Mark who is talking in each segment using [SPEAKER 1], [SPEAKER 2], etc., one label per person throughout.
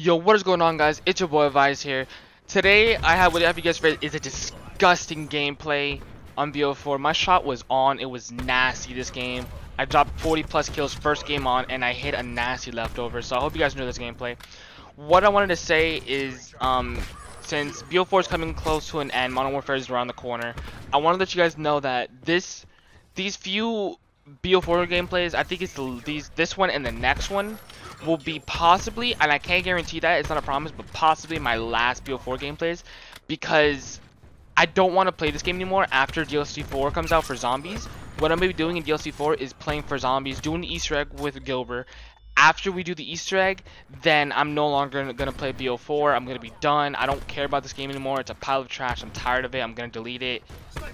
[SPEAKER 1] Yo, what is going on guys? It's your boy Vice here. Today, I have what I have you guys read is a disgusting gameplay on BO4. My shot was on, it was nasty this game. I dropped 40 plus kills first game on and I hit a nasty leftover. So I hope you guys know this gameplay. What I wanted to say is, um, since BO4 is coming close to an end, Modern Warfare is around the corner. I want to let you guys know that this, these few BO4 gameplays, I think it's the, these, this one and the next one will be possibly, and I can't guarantee that, it's not a promise, but possibly my last BO4 gameplays because I don't want to play this game anymore after DLC 4 comes out for zombies. What I'm going to be doing in DLC 4 is playing for zombies, doing Easter egg with Gilbert. After we do the Easter egg, then I'm no longer going to play BO4. I'm going to be done. I don't care about this game anymore. It's a pile of trash. I'm tired of it. I'm going to delete it.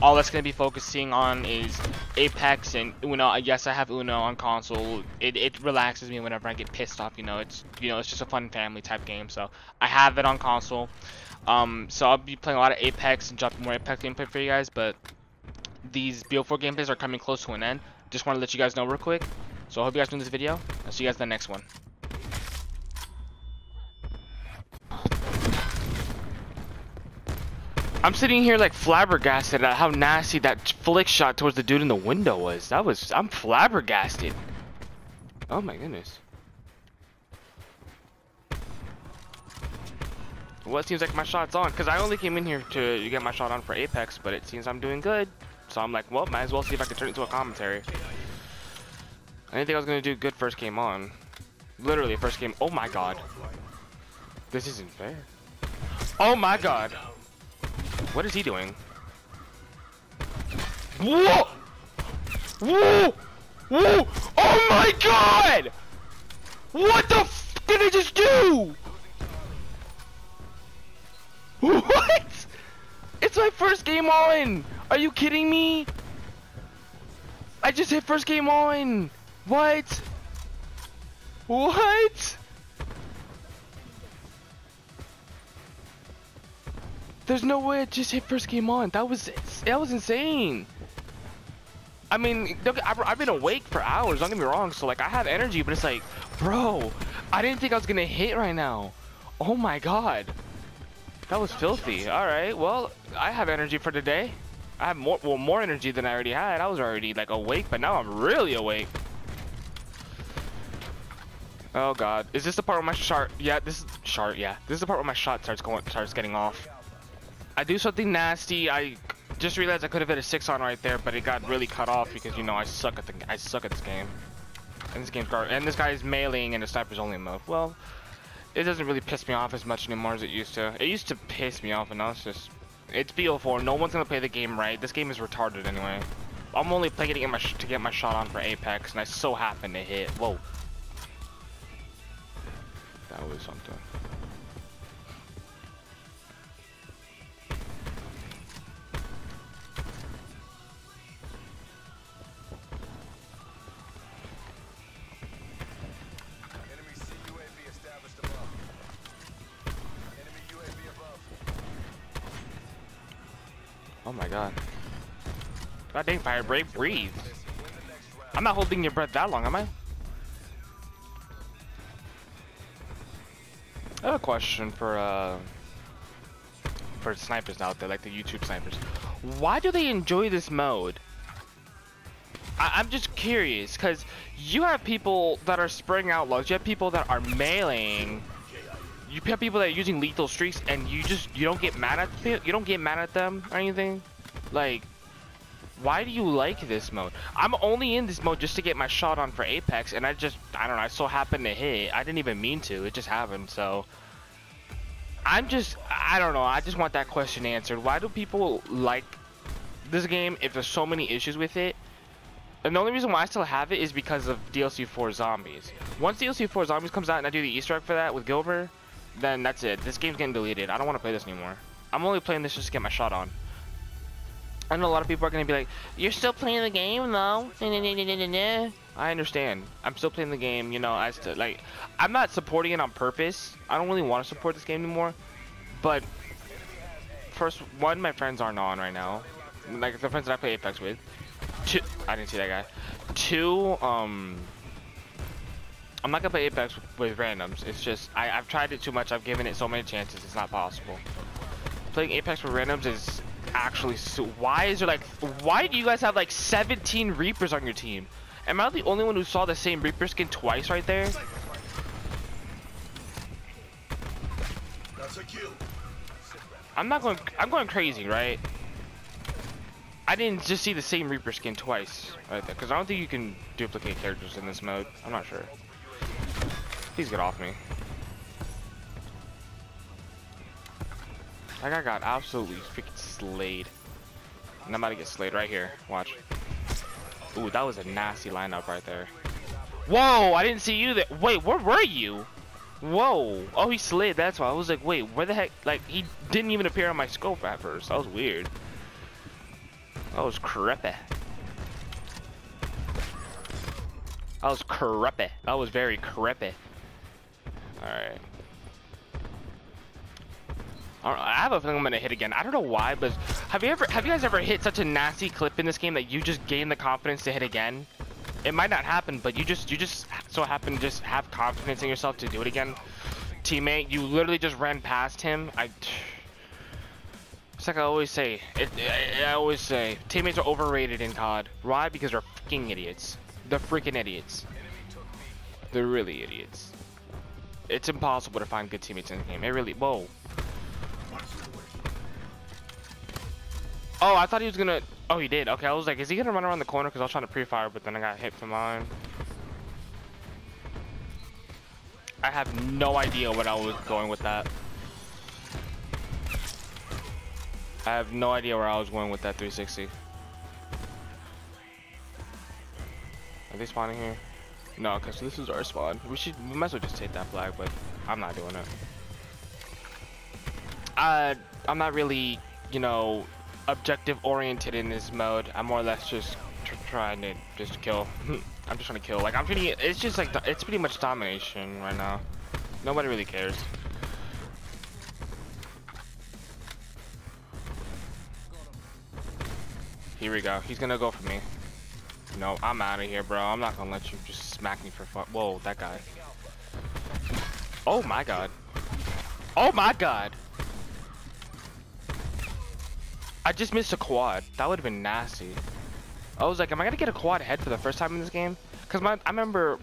[SPEAKER 1] All that's going to be focusing on is Apex and Uno. Yes, I have Uno on console. It, it relaxes me whenever I get pissed off. You know, it's you know it's just a fun family type game. So I have it on console. Um, so I'll be playing a lot of Apex and dropping more Apex gameplay for you guys. But these BO4 gameplays are coming close to an end. Just want to let you guys know real quick. So I hope you guys enjoyed this video. I'll see you guys in the next one. I'm sitting here like flabbergasted at how nasty that flick shot towards the dude in the window was. That was, I'm flabbergasted. Oh my goodness. Well, it seems like my shot's on, because I only came in here to get my shot on for Apex, but it seems I'm doing good. So I'm like, well, might as well see if I can turn it into a commentary. I didn't think I was going to do good first game on. Literally, first game. Oh my god. This isn't fair. Oh my god. What is he doing? Whoa! Whoa! Whoa! Oh my god! What the f did I just do? What? It's my first game on! Are you kidding me? I just hit first game on! What? What? There's no way it just hit first game on. That was that was insane. I mean, I've been awake for hours. Don't get me wrong. So like, I have energy, but it's like, bro, I didn't think I was gonna hit right now. Oh my god, that was filthy. All right, well, I have energy for today. I have more, well, more energy than I already had. I was already like awake, but now I'm really awake. Oh god. Is this the part where my shot yeah, this is shot, yeah. This is the part where my shot starts going starts getting off. I do something nasty. I just realized I could have hit a six on right there, but it got really cut off because you know I suck at the I suck at this game. And this game's garbage. And this guy is meleeing in a sniper's only mode. Well, it doesn't really piss me off as much anymore as it used to. It used to piss me off, and now it's just it's BO4. No one's gonna play the game right. This game is retarded anyway. I'm only playing to get my to get my shot on for Apex, and I so happen to hit. Whoa. That was something. Oh my god. God dang, fire brave, breathe. I'm not holding your breath that long, am I? A question for uh for snipers out there, like the YouTube snipers. Why do they enjoy this mode? I am just curious, because you have people that are spraying outlaws, you have people that are mailing, you have people that are using lethal streaks, and you just you don't get mad at you don't get mad at them or anything. Like, why do you like this mode? I'm only in this mode just to get my shot on for Apex, and I just, I don't know, I so happened to hit. I didn't even mean to, it just happened, so. I'm just, I don't know, I just want that question answered. Why do people like this game if there's so many issues with it? And the only reason why I still have it is because of DLC 4 Zombies. Once DLC 4 Zombies comes out and I do the Easter egg for that with Gilbert, then that's it. This game's getting deleted. I don't want to play this anymore. I'm only playing this just to get my shot on. I know a lot of people are to be like, you're still playing the game though. I understand. I'm still playing the game, you know, as to like, I'm not supporting it on purpose. I don't really want to support this game anymore. But, first, one, my friends aren't on right now. Like, the friends that I play Apex with. Two, I didn't see that guy. Two, um, I'm not gonna play Apex with, with randoms. It's just I, I've tried it too much. I've given it so many chances. It's not possible. Playing Apex with randoms is actually so. Why is there like? Why do you guys have like 17 Reapers on your team? Am I the only one who saw the same Reaper skin twice right there?
[SPEAKER 2] That's a kill.
[SPEAKER 1] I'm not going. I'm going crazy, right? I didn't just see the same Reaper skin twice right there, because I don't think you can duplicate characters in this mode. I'm not sure. Please get off me. That guy got absolutely freaking slayed. And I'm about to get slayed right here. Watch. Ooh, that was a nasty lineup right there. Whoa, I didn't see you there. Wait, where were you? Whoa. Oh, he slid. That's why. I was like, wait, where the heck? Like, he didn't even appear on my scope at first. That was weird. That was creepy. That was creepy. That was very creepy. Alright. I have a feeling I'm gonna hit again. I don't know why, but have you ever, have you guys ever hit such a nasty clip in this game that you just gain the confidence to hit again? It might not happen, but you just, you just so happen to just have confidence in yourself to do it again. Teammate, you literally just ran past him. I. It's like I always say. It, I, I always say teammates are overrated in COD. Why? Because they're freaking idiots. They're freaking idiots. They're really idiots. It's impossible to find good teammates in the game. It really. Whoa. Oh, I thought he was gonna. Oh, he did. Okay, I was like, is he gonna run around the corner? Because I was trying to pre-fire, but then I got hit from mine. I have no idea what I was going with that. I have no idea where I was going with that 360. Are they spawning here? No, because this is our spawn. We should, we might as well just take that flag, but I'm not doing it. Uh, I'm not really, you know, objective oriented in this mode. I'm more or less just tr trying to just kill. I'm just trying to kill. Like I'm pretty. It's just like it's pretty much domination right now. Nobody really cares. Here we go. He's gonna go for me. No, I'm out of here, bro. I'm not gonna let you just smack me for fun. Whoa, that guy. Oh my god. Oh my god. I just missed a quad. That would have been nasty. I was like, am I gonna get a quad head for the first time in this game? Cause my I remember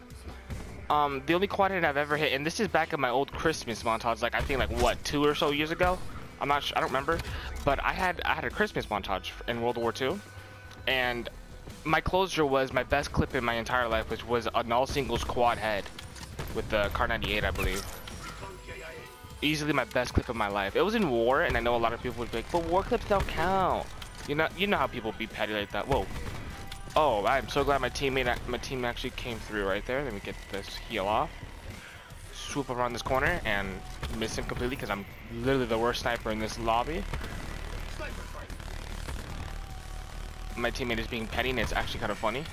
[SPEAKER 1] um the only quad head I've ever hit, and this is back in my old Christmas montage, like I think like what two or so years ago. I'm not sure, I don't remember, but I had I had a Christmas montage in World War II, and my closure was my best clip in my entire life, which was an all singles quad head with the Kar98, I believe easily my best clip of my life. It was in war, and I know a lot of people would be like, but war clips don't count. You know, you know how people be petty like that. Whoa. Oh, I'm so glad my teammate, my team actually came through right there. Let me get this heal off. Swoop around this corner and miss him completely because I'm literally the worst sniper in this lobby. My teammate is being petty and it's actually kind of funny.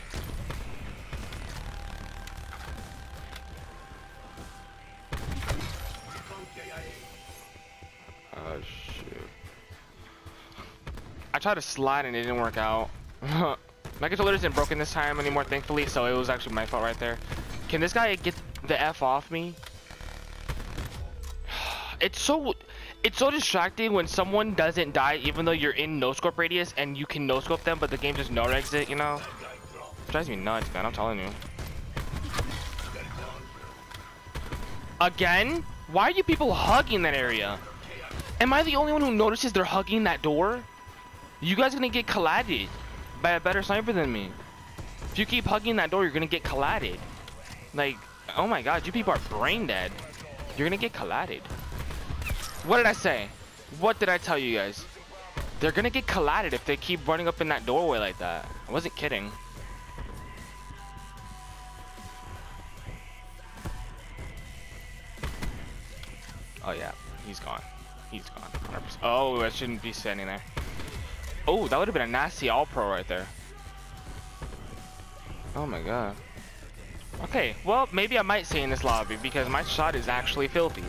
[SPEAKER 1] I tried to slide and it didn't work out. my controller isn't broken this time anymore, thankfully, so it was actually my fault right there. Can this guy get the F off me? It's so it's so distracting when someone doesn't die even though you're in no scope radius and you can no scope them but the game just no exit, you know? It drives me nuts, man, I'm telling you. Again? Why are you people hugging that area? Am I the only one who notices they're hugging that door? You guys are gonna get collided by a better sniper than me. If you keep hugging that door, you're gonna get collided. Like, oh my god, you people are brain dead. You're gonna get collided. What did I say? What did I tell you guys? They're gonna get collided if they keep running up in that doorway like that. I wasn't kidding. Oh yeah, he's gone. He's gone. 100%. Oh, I shouldn't be standing there. Oh, that would have been a nasty all-pro right there. Oh my god. Okay, well, maybe I might stay in this lobby because my shot is actually filthy.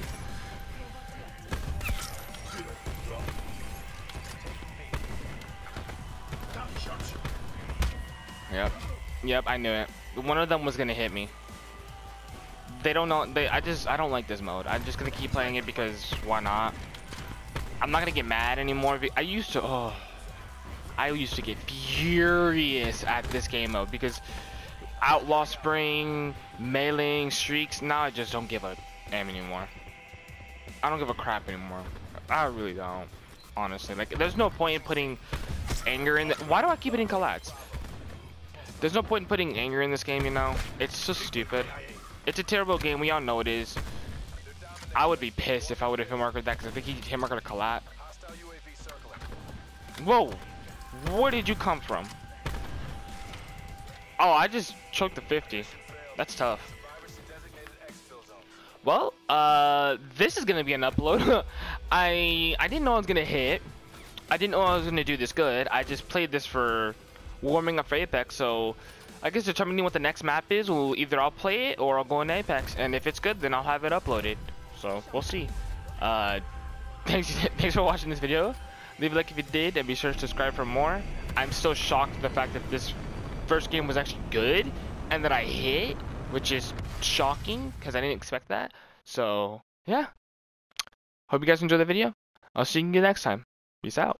[SPEAKER 1] Yep. Yep, I knew it. One of them was gonna hit me. they don't know. They I just I don't like this mode. I'm just gonna keep playing it because why not? I'm not gonna get mad anymore. I used to. Oh, I used to get furious at this game mode because outlaw spring, mailing streaks. Now I just don't give a damn anymore. I don't give a crap anymore. I really don't. Honestly, like there's no point in putting anger in. Why do I keep it in collabs? There's no point in putting anger in this game, you know? It's so stupid. It's a terrible game, we all know it is. I would be pissed if I would have hit markered that because I think he hit markered a collat. Whoa! Where did you come from? Oh, I just choked the 50. That's tough. Well, uh, this is gonna be an upload. I I didn't know I was gonna hit. I didn't know I was gonna do this good. I just played this for warming up for Apex, so I guess determining what the next map is, will either I'll play it or I'll go in Apex, and if it's good, then I'll have it uploaded. So we'll see. Uh, thanks, thanks for watching this video. Leave a like if you did, and be sure to subscribe for more. I'm still shocked at the fact that this first game was actually good, and that I hit, which is shocking because I didn't expect that. So yeah, hope you guys enjoy the video. I'll see you next time. Peace out.